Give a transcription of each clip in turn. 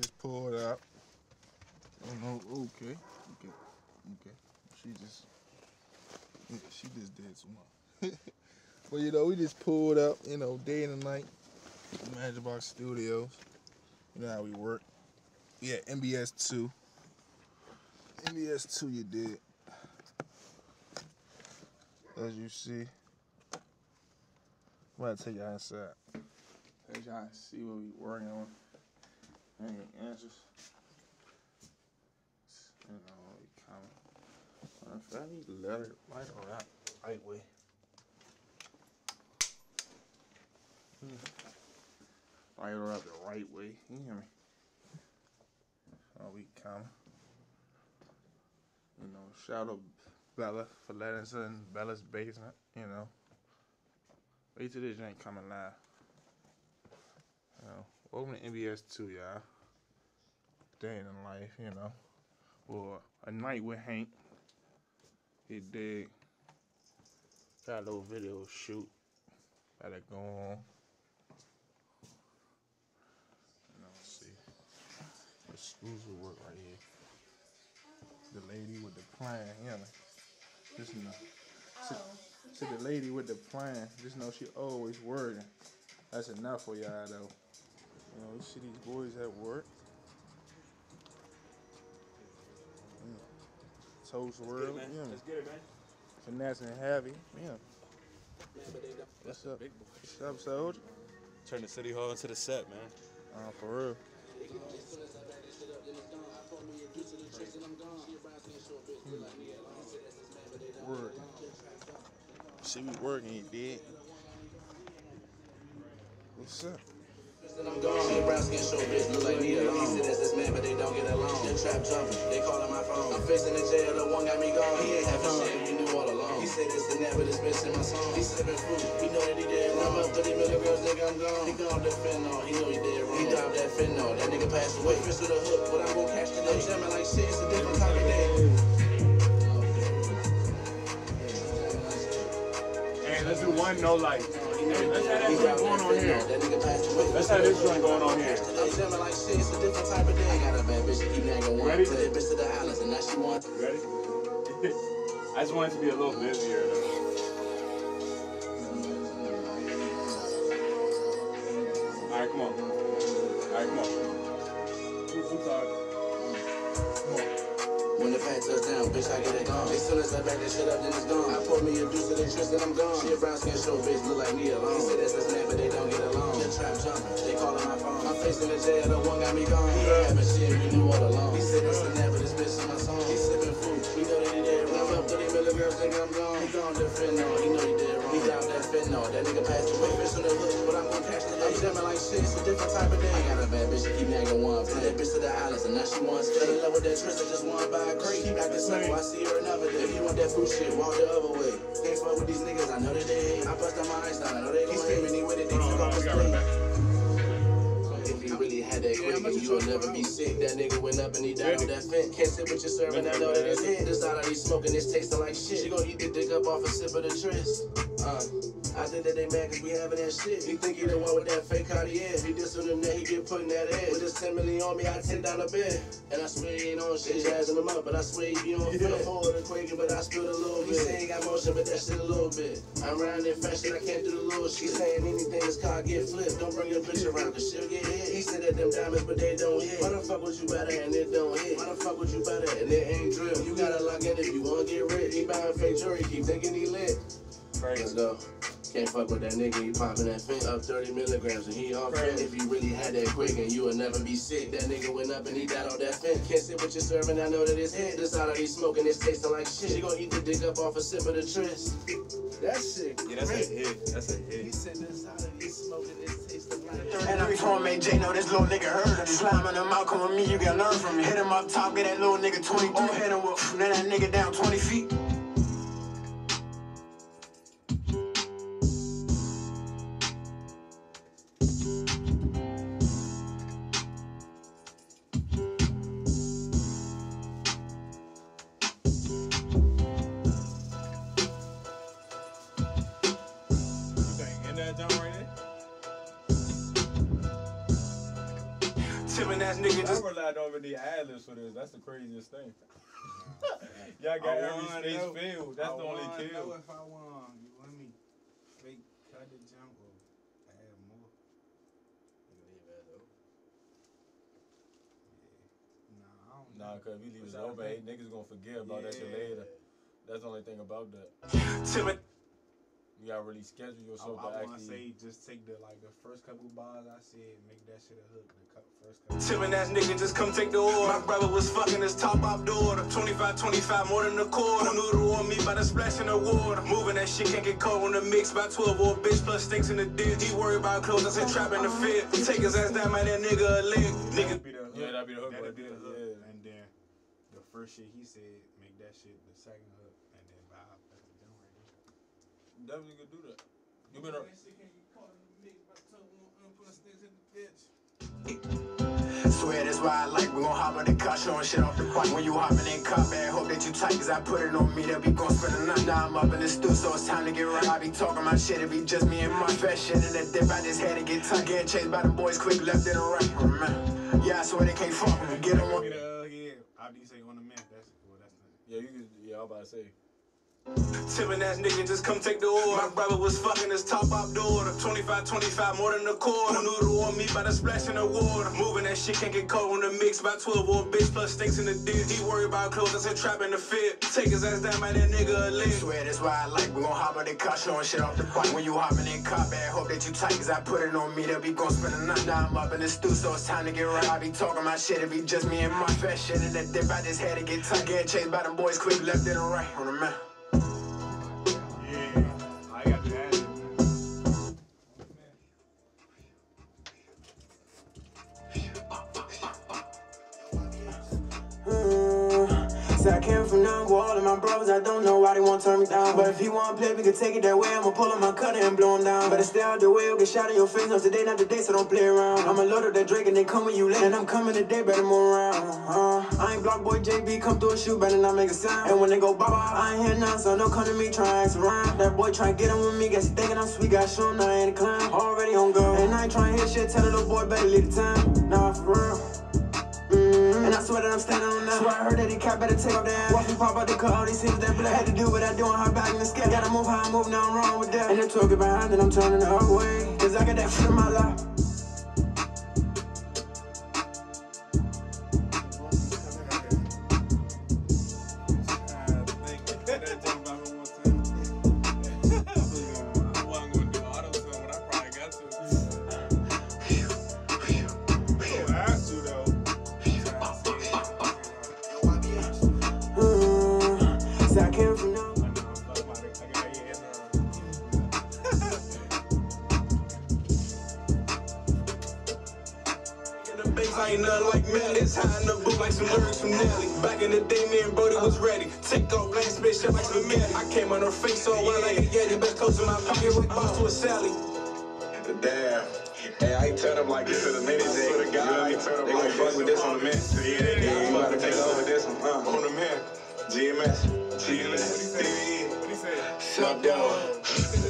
just pulled up. Oh no, okay, okay, okay. She just, she just did some but you know, we just pulled up, you know, day and night. Magic Box Studios. You know how we work. Yeah, MBS two. MBS two, you did. As you see. I'm gonna take y'all inside. Let y'all see what we working on. Any answers? You know, we comment. If I need to let it right or that right way. Hmm. Light her up the right way. You hear me? Oh, we coming. You know, shout out Bella for letting us in Bella's basement. You know. Wait till this ain't coming live. Welcome to MBS 2, y'all. Day in life, you know. Or a night with Hank. He did. Got a little video shoot. Got it going on. Let's see. The screws will work right here. The lady with the plan, you know. Just know. To, to the lady with the plan, just know she always working. That's enough for y'all though. You know, you see these boys at work. Mm. Toast world, man. yeah. Let's get it, man. Finesse and heavy, yeah. What's up? What's up, soldier? Turn the city hall into the set, man. Uh, for real. Word. See me working, you did. What's up? I'm gone. Show like me alone. He said that's his man, but they don't get along. The trap they my phone. I'm the the one got me gone. Knew all along. He said the my song. He know that he did wrong. Up 30 milligrams, nigga, I'm gone. He he know he did. He that that nigga passed away. Hook, but I'm gon' catch. I'm jamming like of. Hey, let's do one no light. Going on here. this joint going on here. It's a different type of got a bad bitch, keep. Ready? Bitch to the islands, and. Ready? I just want it to be a little busier though. Alright, come on. Alright, come on. Come on. When the pack touch down, bitch, I get it gone. As soon as I back that shit up, then it's gone. I pour me a deuce of the tricks and I'm gone. She a brown skin show, bitch, look like me alone. He said that's his man, but they don't get along. The trap jumping, they calling my phone. I'm facing the jail, the one got me gone. He ain't having shit, we knew all along. He said that's the net, but this bitch in my song. He sipping food, we know that he did wrong. I'm up 30 milligrams, nigga, I'm gone. He gone the fentanyl, he know he did wrong. That nigga passed away. Fish on the hook, but I'm gon' catch the day. I'm jamming like shit, it's a different type of day. I got a bad bitch, she keep nagging one. Put that bitch to the islands, and now she wants stay. in love with that Tristan, just want by a crate. Keep acting simple, I see her another day. If you want that food shit, walk the other way. Can't fuck with these niggas, I know that they hate. I bust on my ice down, I know they gon' screaming, he with it, they took on, his that and you'll never be sick. That nigga went up and he died on that fence. Can't sit with your serving, I know that it's hit. This out of these smoking, it's tasting like shit. She gon' eat the dick up off a sip of the tris. Uh, I think that they mad cause we having that shit. He think he the one with that fake Cartier. He diss with him, then he get put in that ass. With this 10 million on me, I take down a bed. And I swear he ain't on shit, jazzing him up, but I swear he be on. The whole of the quaking, but I spilled a little bit. He say he got motion, but that shit a little bit. I'm around in fashion, I can't do the little shit. He saying anything, his car get flipped. Don't bring your bitch around, cause she'll get hit. He said that them diamonds, but they don't hit. Why the fuck would you better and it don't hit? Why the fuck would you better and it ain't drill? You gotta lock in if you wanna get rich. He buying fake jewelry, keep thinking he lit. Let's go. Can't fuck with that nigga, he popping that fin up 30 milligrams and he on fin. If you really had that quick and you would never be sick. That nigga went up and he died on that fin. Can't sit with your serving, I know that it's hit. This out of these smoking, it's tasting like shit. She gon' eat the dick up off a sip of the tris. That shit. Yeah, that's a hit. That's a hit. He said this out of these smoking, it's tasting like. And I told May J, know this little nigga heard him. Slamming him out, come with me, you gotta learn from me. Hit him up top, get that little nigga 23. Oh, hit him with, then that nigga down 20 feet. In that joint right there? Tipping ass nigga I just realized I don't even need ad-libs for this. That's the craziest thing. Y'all got every space know- filled. That's I the only wanna know kill. if I won, you let me fake cut the jump or add more. Nah, I don't Nah, cause if you leave it that open, niggas gonna forget about that shit later. That's the only thing about that. timid. You gotta really schedule I, yourself I to wanna say just take the like the first couple bars I said, make that shit a hook. The cou- first couple. Timid ass nigga just come take the order. My brother was fucking his top off daughter. 25, 25, more than a quarter. Noodle on me by the splash in the water. Moving that shit can't get caught on the mix by 12 or bitch plus stinks in the ditch. He worried about clothes, I said trap in the fit. Take his ass down, man, that nigga a lick. Nigga. Be the hook. Yeah, that'd be the hook That'd right be the hook. yeah. And then the first shit he said, make that shit the second hook, and then vibe. That's the jump right there. Definitely could do that. You been a, Swear that's why I like we gon' hop on the car, showing shit off the bike. When you hoppin' in car, man, hope that you tight, cause I put it on me that we gon' spend the night. Now I'm up in the stew, so it's time to get right. I be talking my shit, it be just me and my fat shit. And that dip, I just had to get tight. Getting chased by the boys quick, left and right. Man. Yeah, I swear they can't fuck with me. Get them on. Get a hug, yeah. After you say on the man, that's well, that's the. yeah, you could. Yeah, I was about to say. Timid ass nigga just come take the order. My brother was fucking his top off daughter. 25, 25, more than a quarter. Noodle on me by the splash in the water. Moving that shit can't get caught on the mix by 12 or bitch plus stinks in the ditch. He worried about clothes, I said trap in the fit. Take his ass down, by that nigga a lick. Swear that's why I like we gon' hop on the car, showing shit off the bike. When you hoppin' in car, man, hope that you tight, cause I put it on me that we gon' spend the night. Now I'm up in the stew, so it's time to get right. I be talking my shit, it be just me and my fat shit. And that dip, I just had to get tight. Getting chased by them boys quick, left and right. On the man. I don't know why they won't turn me down. But if he wanna play, we can take it that way. I'ma pull up my cutter and blow him down. Better stay out the way, or get shot in your face. No, today not the day, so don't play around. I'ma load up that Drake and they come when you late. And I'm coming today, better move around. Uh, I ain't BlocBoy JB, come through a shoot, better not make a sound. And when they go bye, I ain't hear none, so don't come to me try and around. That boy try get him with me, guess he thinking I'm sweet, got show him I ain't a clown. Already on go, and I ain't trying to hit shit, tell the little boy better leave the time. Nah, for real. I heard that he cap better take off that. Watch me pop out the car, all these things that black had to do what I do on hard back in the scale. Gotta move how I move, now I'm wrong with that. And the tour get behind, then I'm turning the other way. Cause I got that shit in my life. I ain't nothing like Melly. It's high in the boot like some lyrics from Nelly. Back in the day, me and Brody was ready. Take off, glass spaceship like spaghetti. I came on her face so well like a Yeti. Best close in my pocket with boss to a Sally. Damn. Hey, I ain't tell them like this to the minute, Jay. You know, I tell them they gon' fuck with this on the minute. Yeah, they did. You gotta take over this one. Uh, on the minute. GMS. GMS. What he say? Sub down.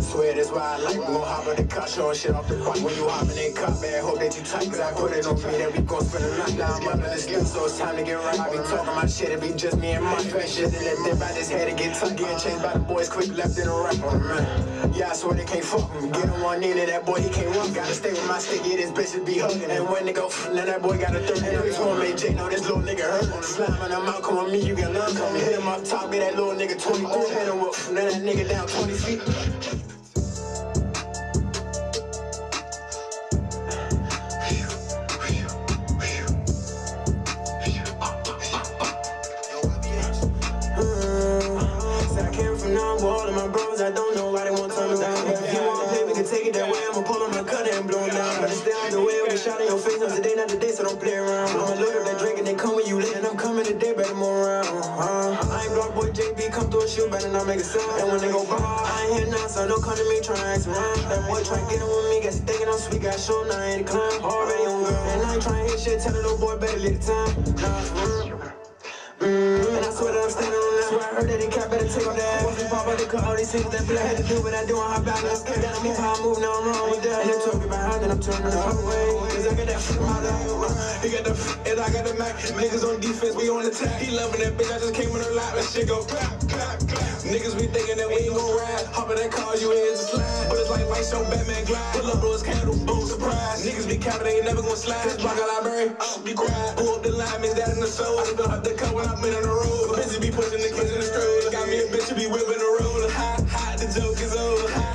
Swear that's why I like we gon' hop on the car, showing shit off the bike. When you hoppin' in car, man, hope that you tight, cause I put it on me that we gon' spend the night. Now I'm up in the stew, so it's time to get right. I be talking my shit, it be just me and my fat shit. And that dip, I just had to get tight. Getting chased by the boys quick, left and right. The man. Yeah, I swear they can't fuck me. Get on one knee to that boy, he can't run. Gotta stay with my stick, yeah, this bitches be hugging. And when they go, now that boy got a third. And every time make Jay know this little nigga hurt. On the slime and I'm out, come on me, you can learn. Come and hit him up top, get that little nigga 23. Hit him up, now that nigga down 20 feet. Better stay out the way, or get shot in your face. No, today not the day, so don't play around. I'ma load up that drink and they come when you late, and I'm coming today, better move around. Uh, I ain't BlocBoy JB, come through a shoot, better not make a sound. And when they go bye, I ain't here now, so don't come to me trying to ask around. That boy try get with me, guess he thinking I'm sweet, got show, now I ain't a clown. Already on go, and I ain't trying to hit shit, tell the little boy better leave the time. Nah, real. Mm, and I swear that I'm standing on that. I heard that they cap better take on that. The all these things that black had to do, but I do on hop back. Gotta move how I move, now I'm wrong with that. And they talking behind, and I'm turning the other way. Cause I got that f out of He got the f and I got the Mac. Niggas on defense, we on attack. He loving that bitch, I just came in her lap and shit go clap, clap, clap. Niggas be thinking that we ain't gon' ride. Hop in that car, you is a slide. But it's like lights show Batman glide. Pull up, bro, it's candle, boom, surprise. Niggas be capping, they ain't never gon' slide. This block a library, uh, be quiet. Pull up the line, is that in the soul? I been up the cut when I've been on the road. Busy be pushing the kids in the stroller. Got me a bitch to be with joke is over.